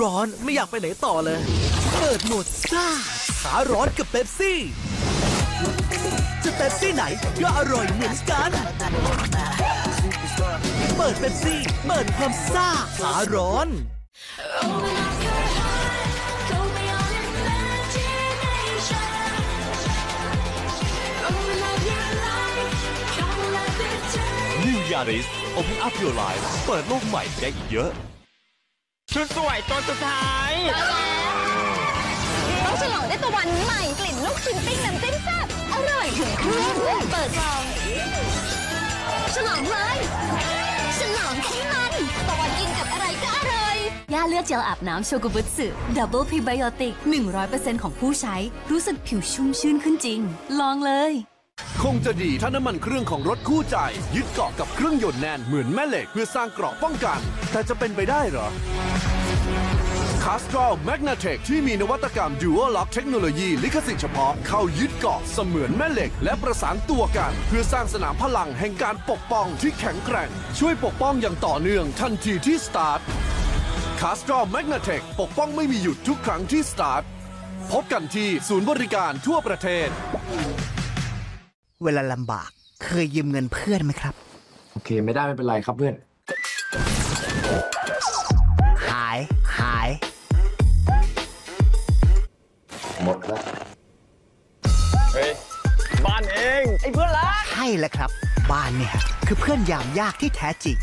ร้อนไม่อยากไปไหนต่อเลย เปิดโหมดซ่าขาร้อนกับเป๊ปซี่ จะเป๊ปซี่ไหนก็อร่อยเหมือนกัน เปิดเป๊ปซี่ เปิดความซ่าขาร้อน New Yaris Open Up Your Life เปิดโลกใหม่ได้อีกเยอะ ชุดสวยตัวสุดท้าย ต้องฉลองด้วยตัววันใหม่กลิ่นลูกชิ้นปิ้งน้ำจิ้มแซ่บอร่อยถึงเครื่องเปิดซองฉลองเลยฉลองให้มันตัววันกินกับอะไรก็อร่อยย่าเลือกเจลอาบน้ำโชกุบุตสึดับเบิลพรีไบโอติก 100%ของผู้ใช้รู้สึกผิวชุ่มชื่นขึ้นจริง ลองเลย คงจะดีถ้าน้ำมันเครื่องของรถคู่ใจ ยึดเกาะกับเครื่องยนต์แน่นเหมือนแม่เหล็กเพื่อสร้างเกราะป้องกัน แต่จะเป็นไปได้เหรอ c a s t r o l Magnatech ที่มีนวัตกรรม Dual Lock เทคโนโลยีลิขสิทธิ์เฉพาะ เข้ายึดเกาะเสมือนแม่เหล็ก และประสานตัวกัน เพื่อสร้างสนามพลังแห่งการปกป้องที่แข็งแกร่ง ช่วยปกป้องอย่างต่อเนื่องทันทีที่สตาร์ท c a s t r o l Magnatech ปกป้องไม่มีหยุดทุกครั้งที่สตาร์ท พบกันที่ศูนย์บริการทั่วประเทศ เวลาลำบาก เคยยืมเงินเพื่อนไหมครับ โอเค ไม่ได้ไม่เป็นไรครับเพื่อน หายหาย หมดแล้ว เฮ้ย บ้านเอง ไอ้เพื่อนรัก ใช่แล้วครับ บ้านเนี่ยคือเพื่อนยามยากที่แท้จริง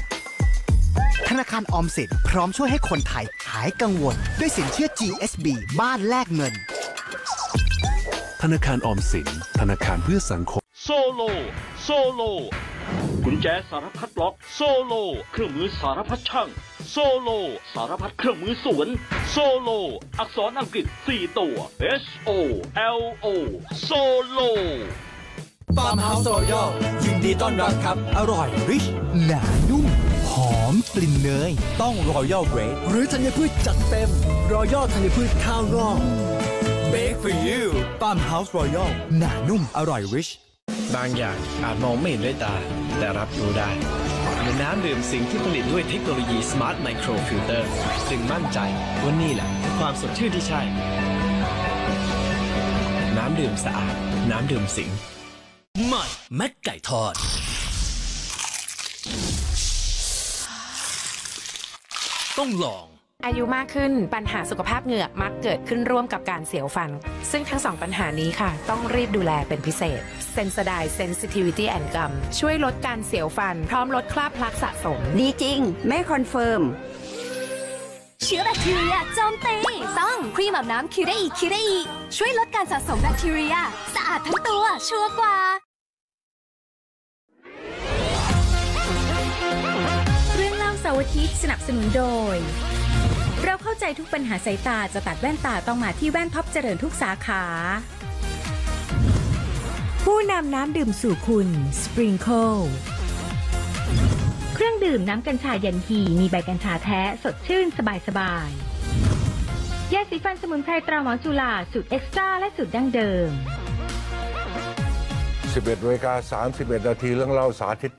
ธนาคารออมสินพร้อมช่วยให้คนไทยหายกังวล ด้วยสินเชื่อ GSB บ้านแลกเงิน ธนาคารออมสิน ธนาคารเพื่อสังคม โซโล โซโล กุญแจสารพัดล็อก โซโล เครื่องมือสารพัดช่าง โซโล สารพัดเครื่องมือสวน โซโล อักษรอังกฤษ 4 ตัว S O L O โซโลฟาร์มเฮาส์รอยัลยินดีต้อนรับครับ อร่อย rich หนานุ่ม หอมกลิ่นเนย ต้องรอยัลเ a ร e หรือธัญพืชจัดเต็มรอยัลธัญพืชข้าวงอก Bake for you ฟาร์มเฮาส์รอยัลหนานุ่ม อร่อย ริช บางอย่างอาจมองไม่เห็นด้วยตา แต่รับรู้ได้เหมือนน้ำดื่มสิงที่ผลิตด้วยเทคโนโลยี Smart Micro Filter จึงมั่นใจว่านี่แหละคือความสดชื่นที่ใช่ น้ำดื่มสะอาด น้ำดื่มสิงห์ใหม่แม็กไก่ทอดต้องลองอายุมากขึ้นปัญหาสุขภาพเหงือกมักเกิดขึ้นร่วมกับการเสียวฟัน ซึ่งทั้งสองปัญหานี้ค่ะ ต้องรีบดูแลเป็นพิเศษ s e n s o d i e Sensitivity and Gum ช่วยลดการเสียวฟัน พร้อมลดคราบพลัคสะสม ดีจริงไม่ confirm เชื้อแบคทีเรียโจมตีต้องครีมอาบน้ำคิวได้อีกคิวได้อีกช่วยลดการสะสมแบคทีเรีย สะอาดทั้งตัวชัวร์กว่า เรื่องเล่าเสาร์อาทิตย์สนับสนุนโดย เราเข้าใจทุกปัญหาสายตาจะตัดแว่นตาต้องมาที่แว่นท็อปเจริญทุกสาขา ผู้นำน้ำดื่มสู่คุณ Sprinkle เครื่องดื่มน้ำกัญชายันฮีมีใบกัญชาแท้สดชื่นสบายสบายๆยาสีฟันสมุนไพรตราหมอจุฬาสูตรเอ็กซ์ตร้าและสูตรดั้งเดิม 11นาฬิกา31 นาทีเรื่องเล่าสาธิต